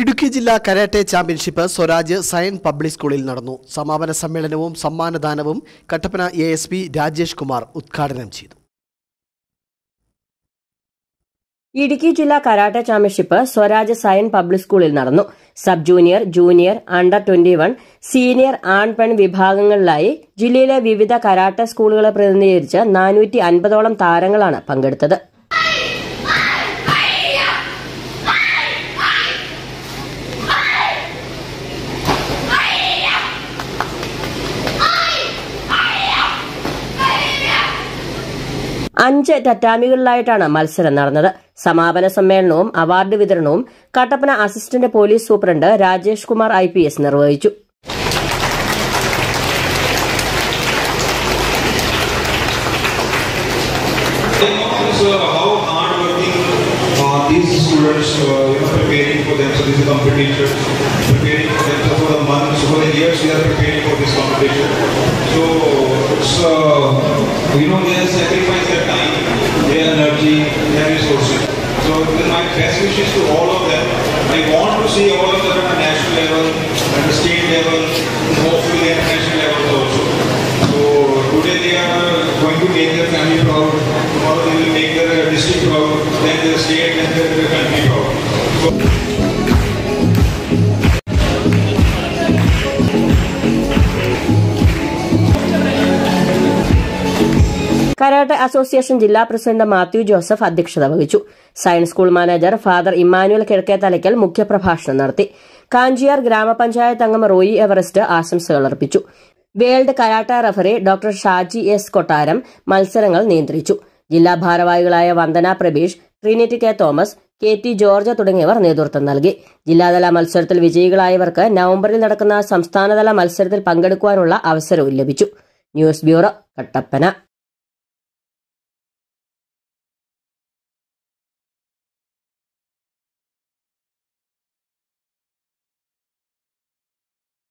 ഇടുക്കി ജില്ലാ karate championship Swaraj Zion public സ്കൂളിൽ നടന്നു. സമാപന സമ്മേളനവും സമ്മാനദാനവും Kattappana A S P Rajesh Kumar ഉദ്ഘാടനം ചെയ്തു. ഇടുക്കി ജില്ലാ കരാട്ടെ ചാമ്പ്യൻഷിപ്പ് സ്വരാജ് സയൻ പബ്ലിക് സ്കൂളിൽ നടന്നു. Sub junior junior under twenty one senior ആൺ പെൺ വിഭാഗങ്ങളിലായി ജില്ലയിലെ വിവിധ കരാട്ടെ സ്കൂളുകളെ പ്രതിനിധീകരിച്ച് നാനൂറ്റി അൻപതോളം താരങ്ങളാണ് പങ്കെടുത്തത്. അഞ്ച് ടറ്റാമികളിലായിട്ടാണ് മത്സരം നടന്നത്. സമാപന സമ്മേളനവും അവാർഡ് വിതരണവും Kattappana assistant police superintendent Rajesh Kumar I P S നിർവഹിച്ചു. So, you know, there's a second to all of them. I want to see all of them at a national level, at a state level, hopefully at national level also. So today they are going to make their family proud. Tomorrow they will make their district proud, then their state, then their country proud. So, karate association ജില്ലാ president Mathew Joseph അധ്യക്ഷത വഹിച്ചു. Science school manager father Immanuel Kizhakkethalakkal മുഖ്യപ്രഭാഷണം നടത്തി. കാഞ്ചിയാർ ഗ്രാമപഞ്ചായത്ത് അംഗം റോയി എവറസ്റ്റ് ആശംസകൾ അർപ്പിച്ചു. World karate referee doctor Shaji S Kottaram മത്സരങ്ങൾ നിയന്ത്രിച്ചു. ജില്ലാ ഭാരവാഹികളായ Vandana Prabeesh Trinity K Thomas K T George തുടങ്ങിയവർ നേതൃത്വം നൽകി. ജില്ലാതല മത്സരത്തിൽ വിജയികളായവർക്ക് നവംബറിൽ നടക്കുന്ന സംസ്ഥാനതല മത്സരത്തിൽ പങ്കെടുക്കുവാനുള്ള അവസരവും ലഭിച്ചു. News bureau Kattappana.